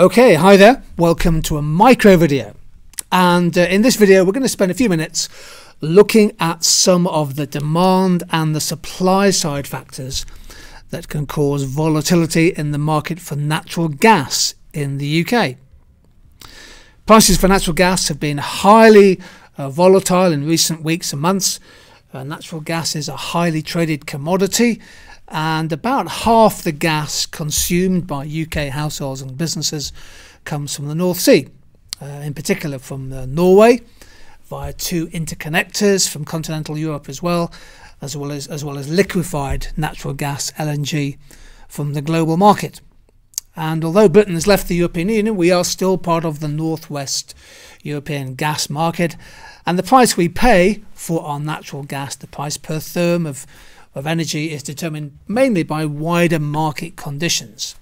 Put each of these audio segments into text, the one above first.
Okay, hi there. Welcome to a micro video. And uh, in this video, we're going to spend a few minutes looking at some of the demand and the supply side factors that can cause volatility in the market for natural gas in the UK. Prices for natural gas have been highly uh, volatile in recent weeks and months. Uh, natural gas is a highly traded commodity and about half the gas consumed by UK households and businesses comes from the North Sea, uh, in particular from uh, Norway, via two interconnectors from continental Europe as well, as well as as well as liquefied natural gas (LNG) from the global market. And although Britain has left the European Union, we are still part of the northwest European gas market, and the price we pay for our natural gas, the price per therm of of energy is determined mainly by wider market conditions.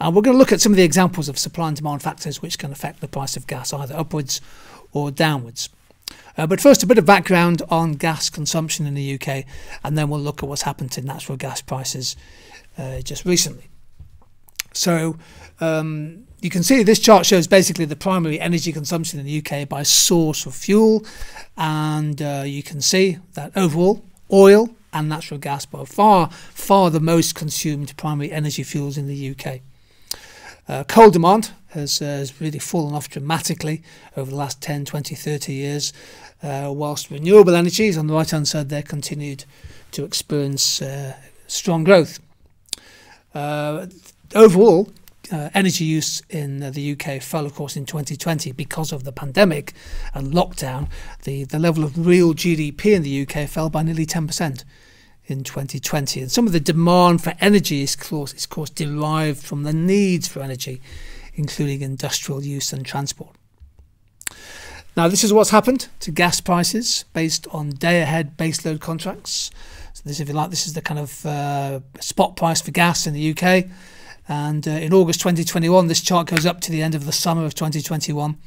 And we're going to look at some of the examples of supply and demand factors which can affect the price of gas either upwards or downwards. Uh, but first, a bit of background on gas consumption in the UK, and then we'll look at what's happened to natural gas prices uh, just recently. So, um, you can see this chart shows basically the primary energy consumption in the UK by source of fuel, and uh, you can see that overall, oil and natural gas by far, far the most consumed primary energy fuels in the UK. Uh, coal demand has, uh, has, really fallen off dramatically over the last 10, 20, 30 years, uh, whilst renewable energies on the right hand side there continued to experience uh, strong growth. Uh, overall, uh, energy use in uh, the UK fell, of course, in 2020 because of the pandemic and lockdown. The, the level of real GDP in the UK fell by nearly 10% in 2020. And some of the demand for energy is, of course, is, of course derived from the needs for energy, including industrial use and transport. Now, this is what's happened to gas prices based on day ahead baseload contracts. So, this, if you like, this is the kind of uh, spot price for gas in the UK. And uh, in August 2021, this chart goes up to the end of the summer of 2021.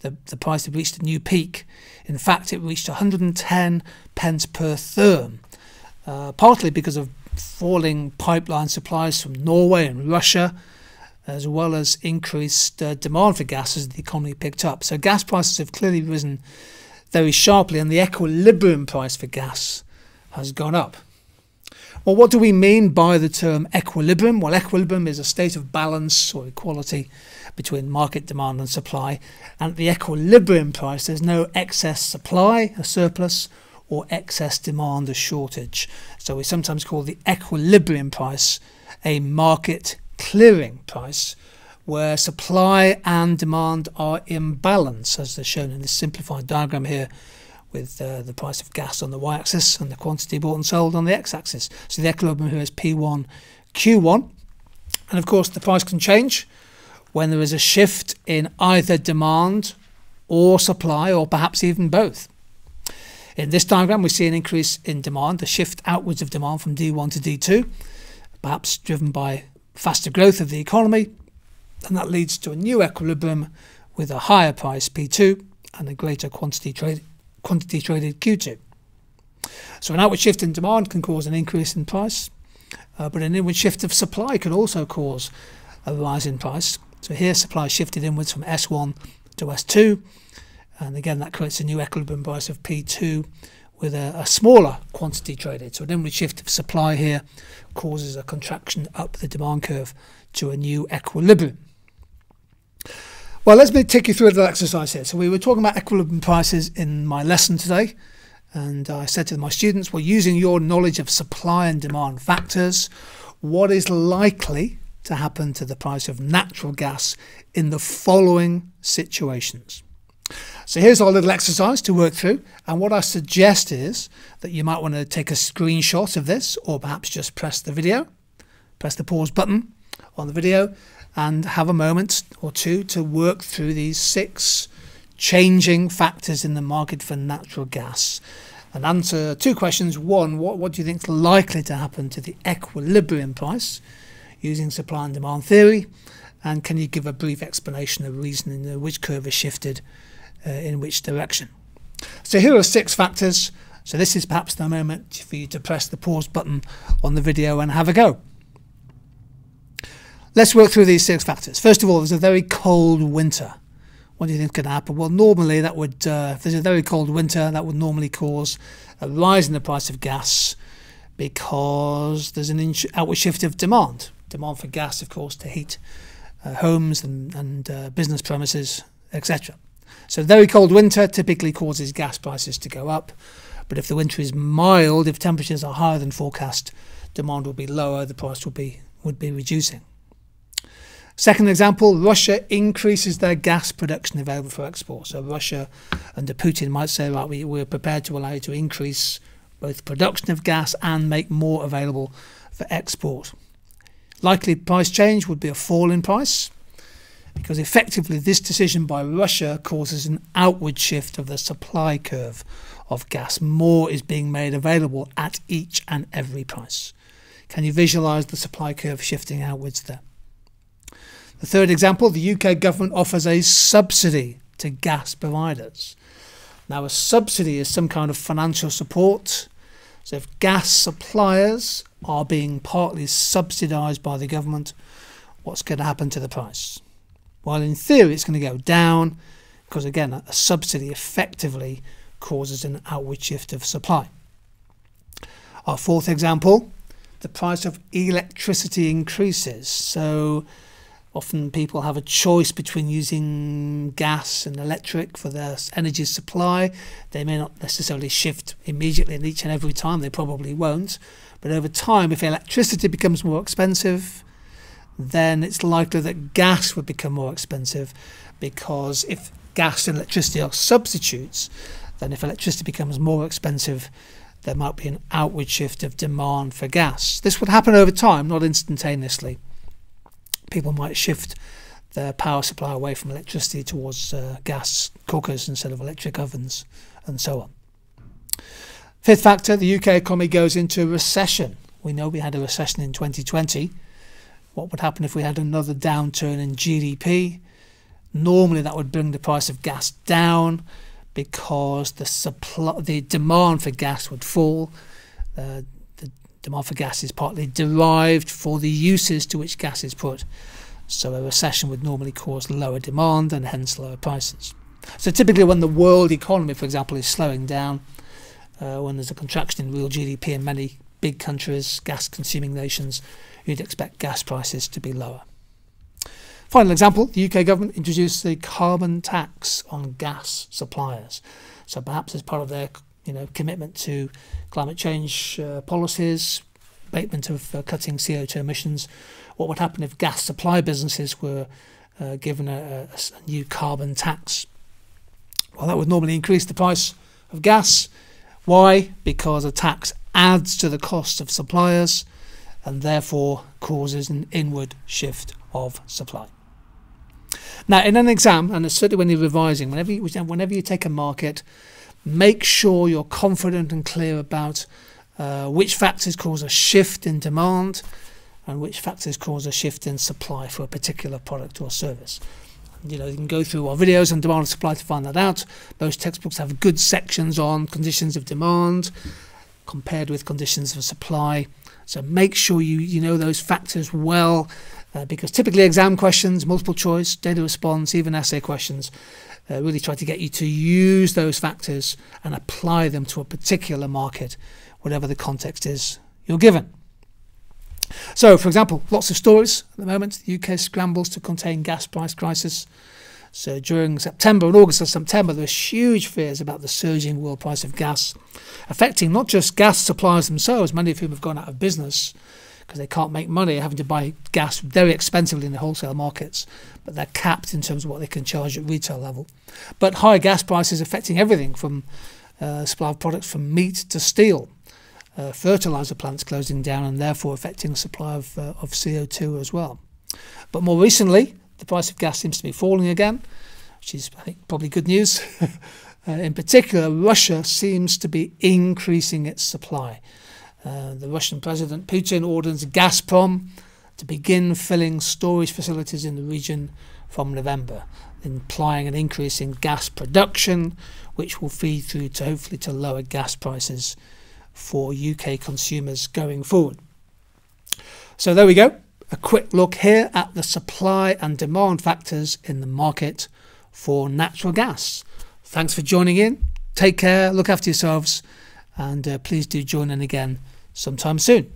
The, the price had reached a new peak. In fact, it reached 110 pence per therm, uh, partly because of falling pipeline supplies from Norway and Russia, as well as increased uh, demand for gas as the economy picked up. So gas prices have clearly risen very sharply, and the equilibrium price for gas has gone up. Well, what do we mean by the term equilibrium? Well, equilibrium is a state of balance or equality between market demand and supply. And at the equilibrium price, there's no excess supply, a surplus, or excess demand, a shortage. So we sometimes call the equilibrium price a market clearing price where supply and demand are in balance, as they're shown in this simplified diagram here with uh, the price of gas on the y-axis and the quantity bought and sold on the x-axis. So the equilibrium here is P1, Q1. And of course, the price can change when there is a shift in either demand or supply, or perhaps even both. In this diagram, we see an increase in demand, a shift outwards of demand from D1 to D2, perhaps driven by faster growth of the economy, and that leads to a new equilibrium with a higher price P2 and a greater quantity trade quantity traded Q2. So an outward shift in demand can cause an increase in price, uh, but an inward shift of supply can also cause a rise in price. So here supply shifted inwards from S1 to S2, and again that creates a new equilibrium price of P2 with a, a smaller quantity traded. So an inward shift of supply here causes a contraction up the demand curve to a new equilibrium. Well, let me take you through a little exercise here. So we were talking about equilibrium prices in my lesson today. And I said to my students, well, using your knowledge of supply and demand factors, what is likely to happen to the price of natural gas in the following situations? So here's our little exercise to work through. And what I suggest is that you might want to take a screenshot of this or perhaps just press the video, press the pause button on the video and have a moment or two to work through these six changing factors in the market for natural gas and answer two questions. One, what, what do you think is likely to happen to the equilibrium price using supply and demand theory? And can you give a brief explanation of reasoning which curve has shifted uh, in which direction? So here are six factors. So this is perhaps the moment for you to press the pause button on the video and have a go. Let's work through these six factors. First of all, there's a very cold winter. What do you think can happen? Well, normally that would, uh, if there's a very cold winter, that would normally cause a rise in the price of gas because there's an outward shift of demand. Demand for gas, of course, to heat uh, homes and, and uh, business premises, etc. So, very cold winter typically causes gas prices to go up. But if the winter is mild, if temperatures are higher than forecast, demand will be lower, the price will be would be reducing. Second example, Russia increases their gas production available for export. So Russia under Putin might say, right, we, we're prepared to allow you to increase both production of gas and make more available for export. Likely price change would be a fall in price because effectively this decision by Russia causes an outward shift of the supply curve of gas. More is being made available at each and every price. Can you visualize the supply curve shifting outwards there? The third example, the UK government offers a subsidy to gas providers. Now, a subsidy is some kind of financial support. So, if gas suppliers are being partly subsidised by the government, what's going to happen to the price? Well, in theory, it's going to go down because, again, a subsidy effectively causes an outward shift of supply. Our fourth example the price of electricity increases. So, Often people have a choice between using gas and electric for their energy supply. They may not necessarily shift immediately and each and every time, they probably won't. But over time, if electricity becomes more expensive, then it's likely that gas would become more expensive because if gas and electricity are substitutes, then if electricity becomes more expensive, there might be an outward shift of demand for gas. This would happen over time, not instantaneously people might shift their power supply away from electricity towards uh, gas cookers instead of electric ovens, and so on. Fifth factor the UK economy goes into recession. We know we had a recession in 2020. What would happen if we had another downturn in GDP? Normally, that would bring the price of gas down because the supply, the demand for gas would fall. Uh, Demand for gas is partly derived for the uses to which gas is put. So a recession would normally cause lower demand and hence lower prices. So typically when the world economy, for example, is slowing down, uh, when there's a contraction in real GDP in many big countries, gas-consuming nations, you'd expect gas prices to be lower. Final example, the UK government introduced a carbon tax on gas suppliers. So perhaps as part of their you know, commitment to climate change uh, policies, abatement of uh, cutting CO2 emissions. What would happen if gas supply businesses were uh, given a, a, new carbon tax? Well, that would normally increase the price of gas. Why? Because a tax adds to the cost of suppliers and therefore causes an inward shift of supply. Now, in an exam, and certainly when you're revising, whenever you, whenever you take a market, make sure you're confident and clear about uh, which factors cause a shift in demand and which factors cause a shift in supply for a particular product or service. You know, you can go through our videos on demand and supply to find that out. Most textbooks have good sections on conditions of demand compared with conditions of supply. So make sure you, you know those factors well uh, because typically exam questions, multiple choice, data response, even essay questions uh, really try to get you to use those factors and apply them to a particular market, whatever the context is you're given. So, for example, lots of stories at the moment. The UK scrambles to contain gas price crisis. So during September and August of September, there was huge fears about the surging world price of gas, affecting not just gas suppliers themselves, many of whom have gone out of business, because they can't make money having to buy gas very expensively in the wholesale markets, but they're capped in terms of what they can charge at retail level. But higher gas prices affecting everything from uh, supply of products from meat to steel. Uh, fertilizer plants closing down and therefore affecting the supply of, uh, of CO2 as well. But more recently, the price of gas seems to be falling again, which is, I think, probably good news. Uh, in particular, Russia seems to be increasing its supply. Uh, the Russian President Putin orders Gazprom to begin filling storage facilities in the region from November, implying an increase in gas production, which will feed through to hopefully to lower gas prices for UK consumers going forward. So there we go. a quick look here at the supply and demand factors in the market for natural gas. Thanks for joining in. Take care, look after yourselves, and uh, please do join in again sometime soon.